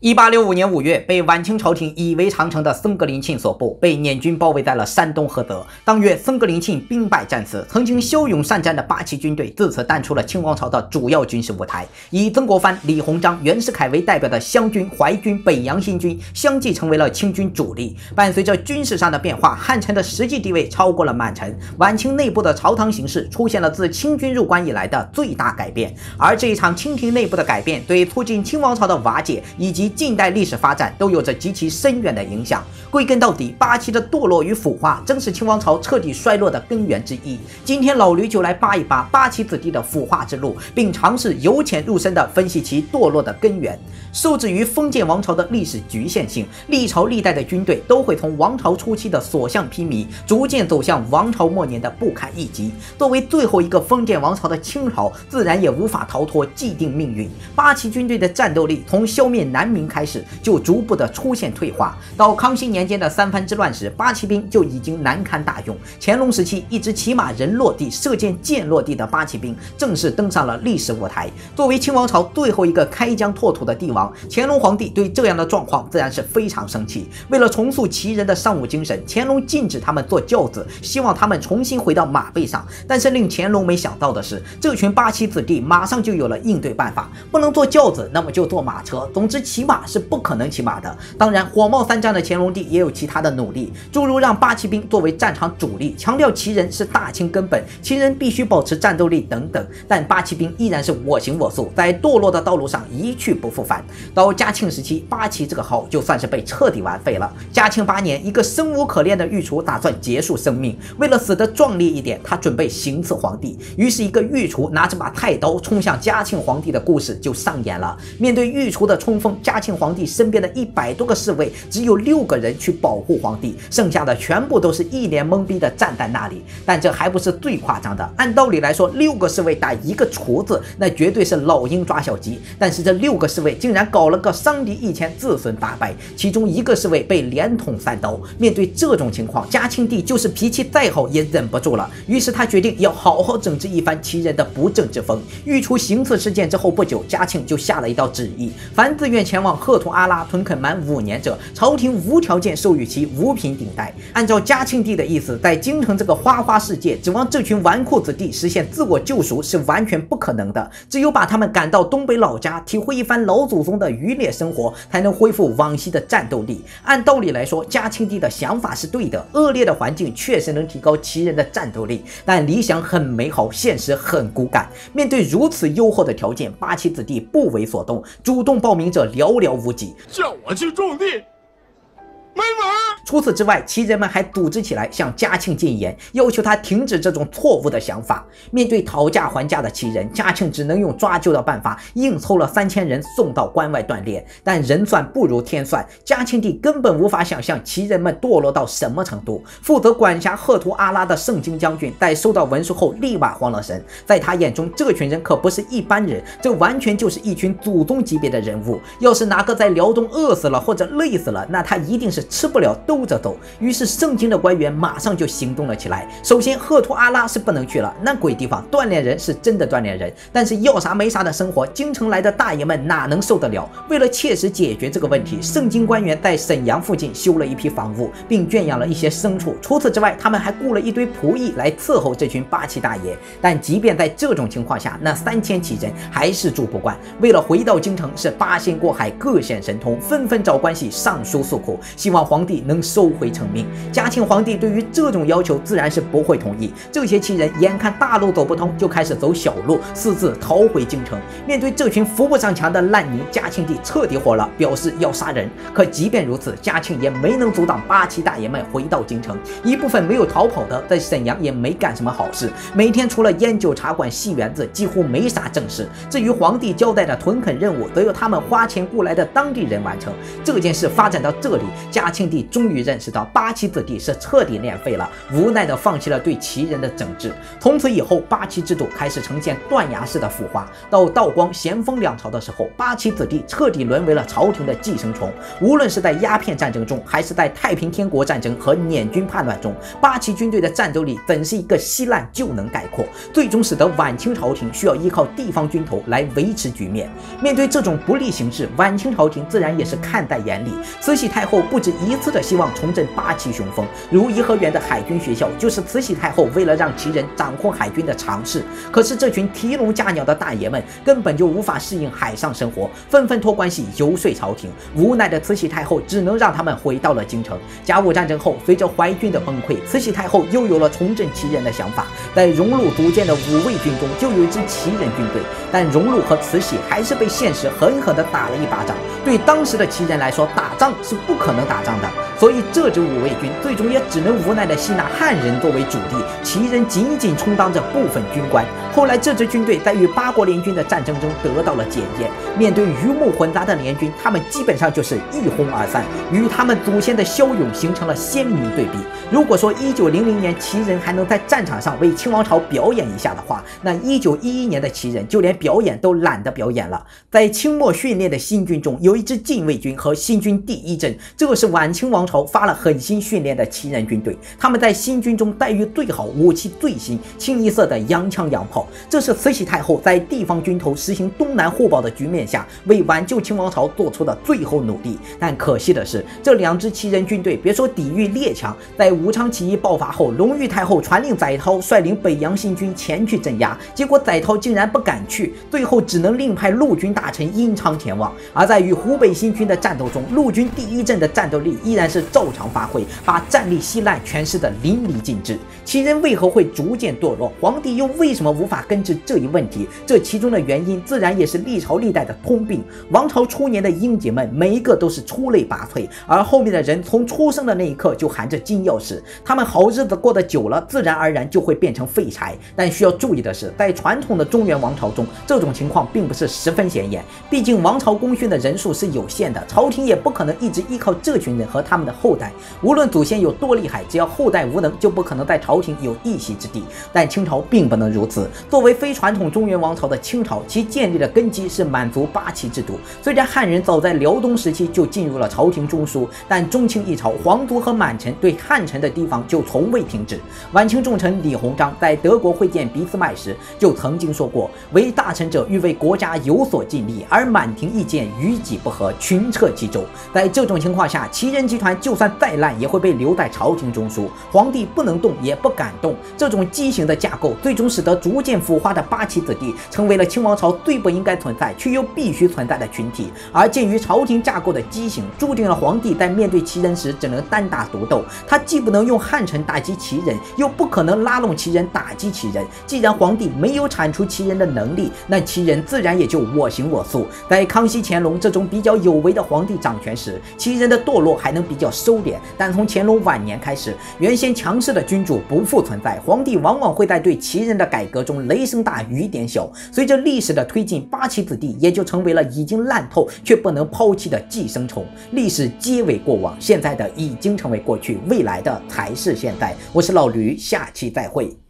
一八六五年五月，被晚清朝廷以为长城的僧格林沁所部被捻军包围在了山东菏泽。当月，僧格林沁兵败战死，曾经骁勇善战的八旗军队自此淡出了清王朝的主要军事舞台。以曾国藩、李鸿章、袁世凯为代表的湘军、淮军、北洋新军相继成为了清军主力。伴随着军事上的变化，汉臣的实际地位超过了满臣。晚清内部的朝堂形势出现了自清军入关以来的最大改变。而这一场清廷内部的改变，对促进清王朝的瓦解以及近代历史发展都有着极其深远的影响。归根到底，八旗的堕落与腐化，正是清王朝彻底衰落的根源之一。今天老驴就来扒一扒八旗子弟的腐化之路，并尝试由浅入深地分析其堕落的根源。受制于封建王朝的历史局限性，历朝历代的军队都会从王朝初期的所向披靡，逐渐走向王朝末年的不堪一击。作为最后一个封建王朝的清朝，自然也无法逃脱既定命运。八旗军队的战斗力从消灭南明开始。就逐步的出现退化。到康熙年间的三藩之乱时，八旗兵就已经难堪大用。乾隆时期，一支骑马人落地、射箭箭落地的八旗兵正式登上了历史舞台。作为清王朝最后一个开疆拓土的帝王，乾隆皇帝对这样的状况自然是非常生气。为了重塑旗人的尚武精神，乾隆禁止他们坐轿子，希望他们重新回到马背上。但是令乾隆没想到的是，这群八旗子弟马上就有了应对办法：不能坐轿子，那么就坐马车。总之，骑马是。不可能骑马的。当然，火冒三丈的乾隆帝也有其他的努力，诸如让八旗兵作为战场主力，强调旗人是大清根本，旗人必须保持战斗力等等。但八旗兵依然是我行我素，在堕落的道路上一去不复返。到嘉庆时期，八旗这个号就算是被彻底玩废了。嘉庆八年，一个生无可恋的御厨打算结束生命，为了死得壮烈一点，他准备行刺皇帝。于是，一个御厨拿着把太刀冲向嘉庆皇帝的故事就上演了。面对御厨的冲锋，嘉嘉庆皇帝。身边的一百多个侍卫，只有六个人去保护皇帝，剩下的全部都是一脸懵逼的站在那里。但这还不是最夸张的，按道理来说，六个侍卫打一个厨子，那绝对是老鹰抓小鸡。但是这六个侍卫竟然搞了个伤敌一千，自损八百，其中一个侍卫被连捅三刀。面对这种情况，嘉庆帝就是脾气再好也忍不住了，于是他决定要好好整治一番其人的不正之风。御厨行刺事件之后不久，嘉庆就下了一道旨意，凡自愿前往赫图阿拉屯垦满五年者，朝廷无条件授予其五品顶戴。按照嘉庆帝的意思，在京城这个花花世界，指望这群纨绔子弟实现自我救赎是完全不可能的。只有把他们赶到东北老家，体会一番老祖宗的渔猎生活，才能恢复往昔的战斗力。按道理来说，嘉庆帝的想法是对的。恶劣的环境确实能提高其人的战斗力，但理想很美好，现实很骨感。面对如此优厚的条件，八旗子弟不为所动，主动报名者寥寥无几。叫我去种地，没门！除此之外，旗人们还组织起来向嘉庆进言，要求他停止这种错误的想法。面对讨价还价的旗人，嘉庆只能用抓阄的办法，硬凑了三千人送到关外锻炼。但人算不如天算，嘉庆帝根本无法想象旗人们堕落到什么程度。负责管辖赫图阿拉的圣经将军在收到文书后，立马慌了神。在他眼中，这群人可不是一般人，这完全就是一群祖宗级别的人物。要是哪个在辽东饿死了或者累死了，那他一定是吃不了兜。兜着走，于是圣经的官员马上就行动了起来。首先，赫图阿拉是不能去了，那鬼地方，锻炼人是真的锻炼人，但是要啥没啥的生活，京城来的大爷们哪能受得了？为了切实解决这个问题，圣经官员在沈阳附近修了一批房屋，并圈养了一些牲畜。除此之外，他们还雇了一堆仆役来伺候这群八旗大爷。但即便在这种情况下，那三千旗人还是住不惯。为了回到京城，是八仙过海，各显神通，纷纷找关系上书诉苦，希望皇帝能。收回成命，嘉庆皇帝对于这种要求自然是不会同意。这些旗人眼看大路走不通，就开始走小路，私自逃回京城。面对这群扶不上墙的烂泥，嘉庆帝彻底火了，表示要杀人。可即便如此，嘉庆也没能阻挡八旗大爷们回到京城。一部分没有逃跑的，在沈阳也没干什么好事，每天除了烟酒茶馆、戏园子，几乎没啥正事。至于皇帝交代的屯垦任务，则由他们花钱雇来的当地人完成。这件事发展到这里，嘉庆帝终终。于认识到八旗子弟是彻底练废了，无奈的放弃了对旗人的整治。从此以后，八旗制度开始呈现断崖式的腐化。到道光、咸丰两朝的时候，八旗子弟彻底沦为了朝廷的寄生虫。无论是在鸦片战争中，还是在太平天国战争和捻军叛乱中，八旗军队的战斗力怎是一个稀烂就能概括？最终使得晚清朝廷需要依靠地方军头来维持局面。面对这种不利形势，晚清朝廷自然也是看在眼里。慈禧太后不止一次的希望重振八旗雄风，如颐和园的海军学校就是慈禧太后为了让旗人掌控海军的尝试。可是这群提笼架鸟的大爷们根本就无法适应海上生活，纷纷托关系游说朝廷。无奈的慈禧太后只能让他们回到了京城。甲午战争后，随着淮军的崩溃，慈禧太后又有了重振旗人的想法。在荣禄组建的五卫军中就有一支旗人军队，但荣禄和慈禧还是被现实狠狠地打了一巴掌。对当时的旗人来说，打仗是不可能打仗的，所以这支五卫军最终也只能无奈的吸纳汉人作为主力，其人仅仅充当着部分军官。后来，这支军队在与八国联军的战争中得到了检验。面对鱼目混杂的联军，他们基本上就是一哄而散，与他们祖先的骁勇形成了鲜明对比。如果说一九零零年旗人还能在战场上为清王朝表演一下的话，那一九一一年的旗人就连表演都懒得表演了。在清末训练的新军中，有一支禁卫军和新军第一镇，这是晚清王朝发了狠心训练的旗人军队。他们在新军中待遇最好，武器最新，清一色的洋枪洋炮。这是慈禧太后在地方军头实行东南互保的局面下，为挽救清王朝做出的最后努力。但可惜的是，这两支旗人军队，别说抵御列强，在武昌起义爆发后，隆裕太后传令载涛率领北洋新军前去镇压，结果载涛竟然不敢去，最后只能另派陆军大臣殷昌前往。而在与湖北新军的战斗中，陆军第一阵的战斗力依然是照常发挥，把战力稀烂诠释的淋漓尽致。旗人为何会逐渐堕落？皇帝又为什么无法根治这一问题？这其中的原因自然也是历朝历代的通病。王朝初年的英杰们，每一个都是出类拔萃，而后面的人从出生的那一刻就含着金钥匙，他们好日子过得久了，自然而然就会变成废柴。但需要注意的是，在传统的中原王朝中，这种情况并不是十分显眼。毕竟王朝功勋的人数是有限的，朝廷也不可能一直依靠这群人和他们的后代。无论祖先有多厉害，只要后代无能，就不可能在朝。廷有一席之地，但清朝并不能如此。作为非传统中原王朝的清朝，其建立的根基是满族八旗制度。虽然汉人早在辽东时期就进入了朝廷中枢，但中清一朝，皇族和满臣对汉臣的提防就从未停止。晚清重臣李鸿章在德国会见俾斯麦时，就曾经说过：“为大臣者欲为国家有所尽力，而满庭意见与己不合，群策其州。”在这种情况下，旗人集团就算再烂，也会被留在朝廷中枢，皇帝不能动，也。不敢动，这种畸形的架构，最终使得逐渐腐化的八旗子弟成为了清王朝最不应该存在却又必须存在的群体。而鉴于朝廷架构的畸形，注定了皇帝在面对旗人时只能单打独斗。他既不能用汉臣打击旗人，又不可能拉拢旗人打击旗人。既然皇帝没有铲除旗人的能力，那旗人自然也就我行我素。在康熙、乾隆这种比较有为的皇帝掌权时，旗人的堕落还能比较收敛。但从乾隆晚年开始，原先强势的君主不。复存在，皇帝往往会在对旗人的改革中雷声大雨点小。随着历史的推进，八旗子弟也就就成为了已经烂透却不能抛弃的寄生虫。历史皆为过往，现在的已经成为过去，未来的才是现在。我是老驴，下期再会。